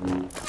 Mm-hmm.